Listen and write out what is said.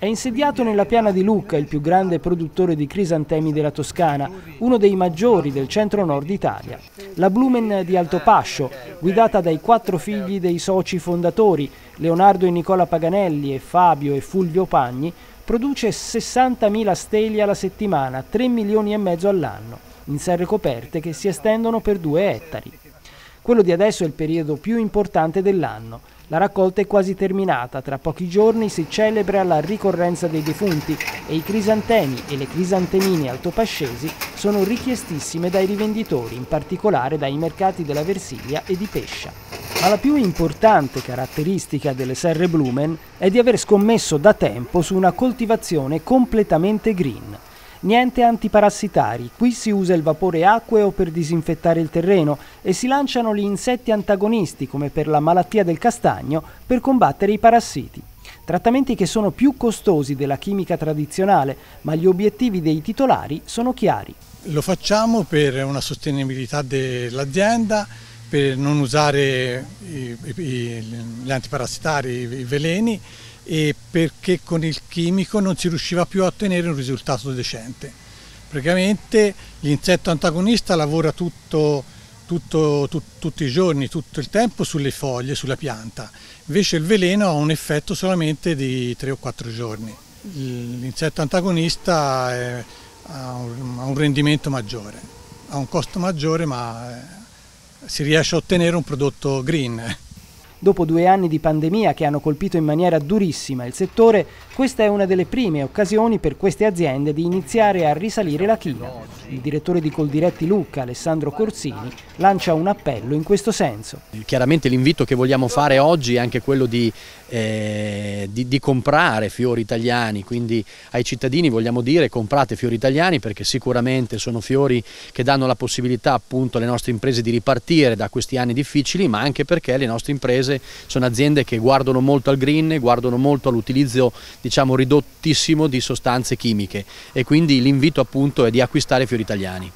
È insediato nella piana di Lucca, il più grande produttore di crisantemi della Toscana, uno dei maggiori del centro-nord Italia. La Blumen di Altopascio, guidata dai quattro figli dei soci fondatori, Leonardo e Nicola Paganelli e Fabio e Fulvio Pagni, produce 60.000 steli alla settimana, 3 milioni e mezzo all'anno, in serre coperte che si estendono per due ettari. Quello di adesso è il periodo più importante dell'anno. La raccolta è quasi terminata, tra pochi giorni si celebra la ricorrenza dei defunti e i crisantemi e le crisantemine altopascesi sono richiestissime dai rivenditori, in particolare dai mercati della Versilia e di Pescia. Ma la più importante caratteristica delle serre Blumen è di aver scommesso da tempo su una coltivazione completamente green. Niente antiparassitari, qui si usa il vapore acqueo per disinfettare il terreno e si lanciano gli insetti antagonisti come per la malattia del castagno per combattere i parassiti. Trattamenti che sono più costosi della chimica tradizionale, ma gli obiettivi dei titolari sono chiari. Lo facciamo per una sostenibilità dell'azienda, per non usare i, i, gli antiparassitari, i veleni e perché con il chimico non si riusciva più a ottenere un risultato decente. Praticamente l'insetto antagonista lavora tutto, tutto, tu, tutti i giorni, tutto il tempo sulle foglie, sulla pianta, invece il veleno ha un effetto solamente di 3 o 4 giorni. L'insetto antagonista è, ha, un, ha un rendimento maggiore, ha un costo maggiore ma eh, si riesce a ottenere un prodotto green. Dopo due anni di pandemia che hanno colpito in maniera durissima il settore, questa è una delle prime occasioni per queste aziende di iniziare a risalire la china. Il direttore di Coldiretti Lucca, Alessandro Corsini, lancia un appello in questo senso. Chiaramente l'invito che vogliamo fare oggi è anche quello di, eh, di, di comprare fiori italiani, quindi ai cittadini vogliamo dire comprate fiori italiani perché sicuramente sono fiori che danno la possibilità appunto alle nostre imprese di ripartire da questi anni difficili, ma anche perché le nostre imprese imprese sono aziende che guardano molto al green, guardano molto all'utilizzo diciamo ridottissimo di sostanze chimiche e quindi l'invito appunto è di acquistare fiori italiani.